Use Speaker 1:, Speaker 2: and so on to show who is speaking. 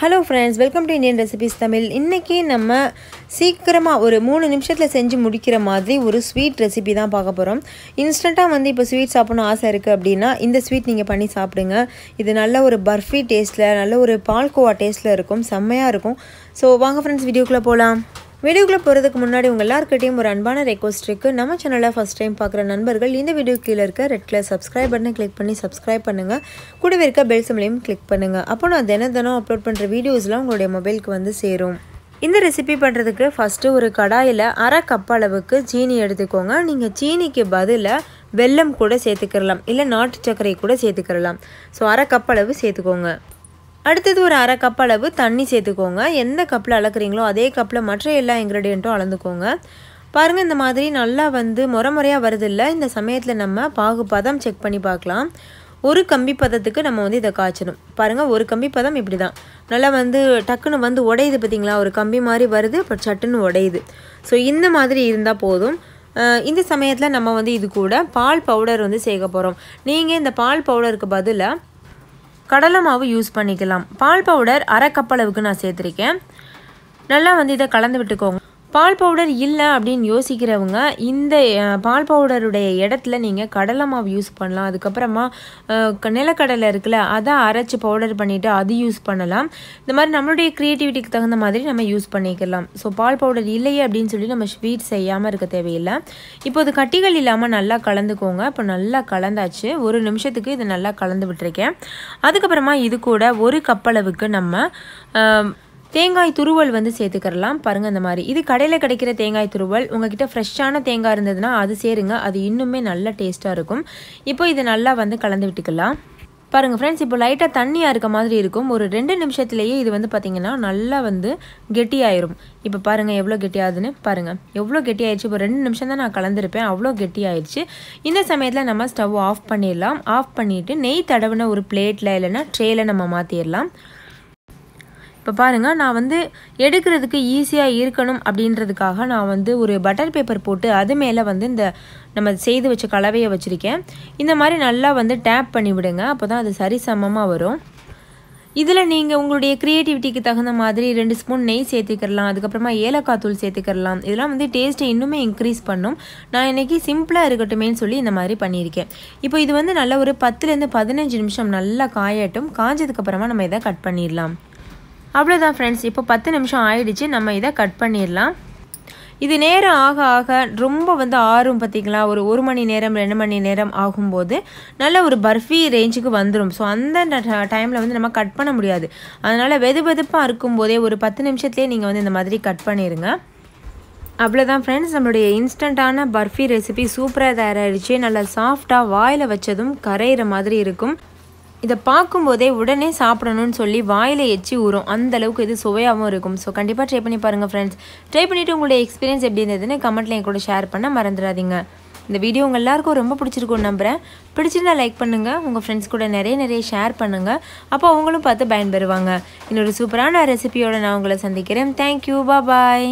Speaker 1: Hello friends welcome to Indian recipes Tamil இன்றைக்கி நம்ம சீக்கிரமாக ஒரு மூணு நிமிஷத்தில் செஞ்சு முடிக்கிற மாதிரி ஒரு ஸ்வீட் ரெசிபி தான் பார்க்க போகிறோம் இன்ஸ்டண்ட்டாக வந்து இப்போ ஸ்வீட் சாப்பிடணும் ஆசை இருக்குது அப்படின்னா இந்த ஸ்வீட் நீங்கள் பண்ணி சாப்பிடுங்க. இது நல்ல ஒரு பர்ஃபி டேஸ்ட்டில் நல்ல ஒரு பால்கோவா டேஸ்ட்டில் இருக்கும். செம்மையாக இருக்கும். ஸோ வாங்க ஃப்ரெண்ட்ஸ் வீடியோக்குள்ளே போகலாம் வீடியோக்குள்ளே போகிறதுக்கு முன்னாடி உங்கள் எல்லாருக்கிட்டையும் ஒரு அன்பான ரெக்வஸ்ட் இருக்குது நம்ம சேனலை ஃபஸ்ட் டைம் பார்க்குற நண்பர்கள் இந்த வீடியோ கீழே இருக்க ரெட் கலர் சப்ஸ்கிரைப் பட்டனை கிளிக் பண்ணி சப்ஸ்கிரைப் பண்ணுங்கள் கூடவே இருக்க பெல் சிம்லையும் கிளிக் பண்ணுங்கள் அப்போ நான் தினம் தினம் அப்லோட் பண்ணுற வீடியோஸ்லாம் உங்களுடைய மொபைலுக்கு வந்து சேரும். இந்த ரெசிபி பண்ணுறதுக்கு ஃபஸ்ட்டு ஒரு கடாயில் அரை கப் அளவுக்கு சீனி எடுத்துக்கோங்க. நீங்கள் சீனிக்கு பதிலாக வெல்லம் கூட சேர்த்துக்கிறலாம் இல்லை நாட்டு சர்க்கரை கூட சேர்த்துக்கிறலாம் ஸோ அரை கப் அளவு சேர்த்துக்கோங்க. அடுத்தது ஒரு அரை கப் அளவு தண்ணி சேர்த்துக்கோங்க. எந்த கப்பில் அளக்குறீங்களோ அதே கப்பில் மற்ற எல்லா இன்க்ரீடியண்ட்டும் அளந்துக்கோங்க. பாருங்கள் இந்த மாதிரி நல்லா வந்து முறை முறையாக வருதில்ல இந்த சமயத்தில் நம்ம பாகு பதம் செக் பண்ணி பார்க்கலாம். ஒரு கம்பி பதத்துக்கு நம்ம வந்து இதை காய்ச்சணும். பாருங்கள் ஒரு கம்பி பதம் இப்படி தான் நல்லா வந்து டக்குன்னு வந்து உடையுது பார்த்தீங்களா? ஒரு கம்பி மாதிரி வருது அப்புறம் சட்டுன்னு உடையுது. ஸோ இந்த மாதிரி இருந்தால் போதும். இந்த சமயத்தில் நம்ம வந்து இது கூட பால் பவுடர் வந்து சேர்க்க போகிறோம் நீங்கள் இந்த பால் பவுடருக்கு பதிலாக கடலை மாவு யூஸ் பண்ணிக்கலாம். பால் பவுடர் அரை கப் அளவுக்கு நான் சேர்த்துருக்கேன். நல்லா வந்து இதை கலந்து விட்டுக்கோங்க. பால் பவுடர் இல்லை அப்படின்னு யோசிக்கிறவங்க இந்த பால் பவுடருடைய இடத்துல நீங்கள் கடலை மாவு யூஸ் பண்ணலாம். அதுக்கப்புறமா நிலக்கடலை இருக்குல்ல அதை அரைச்சி பவுடர் பண்ணிவிட்டு அது யூஸ் பண்ணலாம். இந்த மாதிரி நம்மளுடைய க்ரியேட்டிவிட்டிக்கு தகுந்த மாதிரி நம்ம யூஸ் பண்ணிக்கலாம். ஸோ பால் பவுடர் இல்லையே அப்படின்னு சொல்லி நம்ம ஸ்வீட் செய்யாமல் இருக்க தேவையில்லை. இப்போ இது கட்டிகள் இல்லாமல் நல்லா கலந்துக்கோங்க. இப்போ நல்லா கலந்தாச்சு. ஒரு நிமிஷத்துக்கு இது நல்லா கலந்து விட்டுருக்கேன். அதுக்கப்புறமா இது கூட ஒரு கப்பளவுக்கு நம்ம தேங்காய் துருவல் வந்து சேர்த்துக்கிறலாம். பாருங்கள் இந்த மாதிரி. இது கடையில் கிடைக்கிற தேங்காய் துருவல். உங்ககிட்ட ஃப்ரெஷ்ஷான தேங்காய் இருந்ததுன்னா அது சேருங்க. அது இன்னுமே நல்ல டேஸ்ட்டாக இருக்கும். இப்போ இது நல்லா வந்து கலந்து விட்டுக்கலாம். பாருங்கள் ஃப்ரெண்ட்ஸ் இப்போ லைட்டாக தண்ணியாக இருக்க மாதிரி இருக்கும். ஒரு ரெண்டு நிமிஷத்துலேயே இது வந்து பார்த்திங்கன்னா நல்லா வந்து கெட்டியாயிரும். இப்போ பாருங்கள் எவ்வளோ கெட்டியாகுதுன்னு. பாருங்கள் எவ்வளோ கெட்டியாயிடுச்சு இப்போ ரெண்டு நிமிஷம் தான் நான் கலந்துருப்பேன். அவ்வளோ கெட்டியாயிடுச்சு இந்த சமயத்தில் நம்ம ஸ்டவ் ஆஃப் பண்ணிடலாம். ஆஃப் பண்ணிவிட்டு நெய் தடவின ஒரு பிளேட்டில் இல்லைன்னா ட்ரேயில் நம்ம மாற்றிடலாம் இப்போ பாருங்கள் நான் வந்து எடுக்கிறதுக்கு ஈஸியாக இருக்கணும் அப்படின்றதுக்காக நான் வந்து ஒரு பட்டர் பேப்பர் போட்டு அது மேலே வந்து இந்த நம்ம செய்து வச்ச கலவையை வச்சுருக்கேன். இந்த மாதிரி நல்லா வந்து டேப் பண்ணி விடுங்க. அப்போ தான் அது சரி சமமாக வரும். இதில் நீங்கள் உங்களுடைய க்ரியேட்டிவிட்டிக்கு தகுந்த மாதிரி ரெண்டு ஸ்பூன் நெய் சேர்த்துக்கிறலாம் அதுக்கப்புறமா ஏலக்காய் தூள் சேர்த்துக்கிறலாம் இதெல்லாம் வந்து டேஸ்ட்டை இன்னுமே இன்க்ரீஸ் பண்ணும். நான் இன்றைக்கி சிம்பிளாக இருக்கட்டுமேன்னு சொல்லி இந்த மாதிரி பண்ணியிருக்கேன். இப்போ இது வந்து நல்ல ஒரு பத்துலேருந்து பதினஞ்சு நிமிஷம் நல்லா காயட்டும். காஞ்சதுக்கப்புறமா நம்ம இதை கட் பண்ணிடலாம். அவ்வளோதான் ஃப்ரெண்ட்ஸ் இப்போ பத்து நிமிஷம் ஆயிடுச்சு. நம்ம இதை கட் பண்ணிடலாம். இது நேரம் ஆக ஆக ரொம்ப வந்து ஆறும் பார்த்திங்களா? ஒரு ஒரு மணி நேரம் ரெண்டு மணி நேரம் ஆகும்போது நல்ல ஒரு பர்ஃபி ரேஞ்சுக்கு வந்துடும் ஸோ அந்த டைமில் வந்து நம்ம கட் பண்ண முடியாது. அதனால் வெது வெதுப்பாக இருக்கும்போதே ஒரு பத்து நிமிஷத்துலேயே நீங்கள் வந்து இந்த மாதிரி கட் பண்ணிடுங்க அவ்வளோதான் ஃப்ரெண்ட்ஸ் நம்மளுடைய இன்ஸ்டண்ட்டான பர்ஃபி ரெசிபி சூப்பராக தயாராகிடுச்சு நல்லா சாஃப்டாக வாயில் வச்சதும் கரையிற மாதிரி இருக்கும். இதை பார்க்கும்போதே உடனே சாப்பிடணும்னு சொல்லி வாயில் எச்சி ஊறும். அந்த அளவுக்கு இது சுவையாகவும் இருக்கும். ஸோ கண்டிப்பாக ட்ரை பண்ணி பாருங்கள் ஃப்ரெண்ட்ஸ் ட்ரை பண்ணிவிட்டு உங்களுடைய எக்ஸ்பீரியன்ஸ் எப்படி இருந்ததுன்னு கமெண்ட்டில் என் கூட ஷேர் பண்ண மறந்துடாதீங்க. இந்த வீடியோ உங்கள் எல்லாருக்கும் ரொம்ப பிடிச்சிருக்கும்னு நம்புகிறேன் பிடிச்சிருந்தா லைக் பண்ணுங்கள் உங்கள் ஃப்ரெண்ட்ஸ் கூட நிறைய நிறைய ஷேர் பண்ணுங்கள் அப்போ அவங்களும் பார்த்து பயன்பெறுவாங்க. இன்னொரு சூப்பரான ரெசிபியோடு நான் உங்களை சந்திக்கிறேன். Thank you bye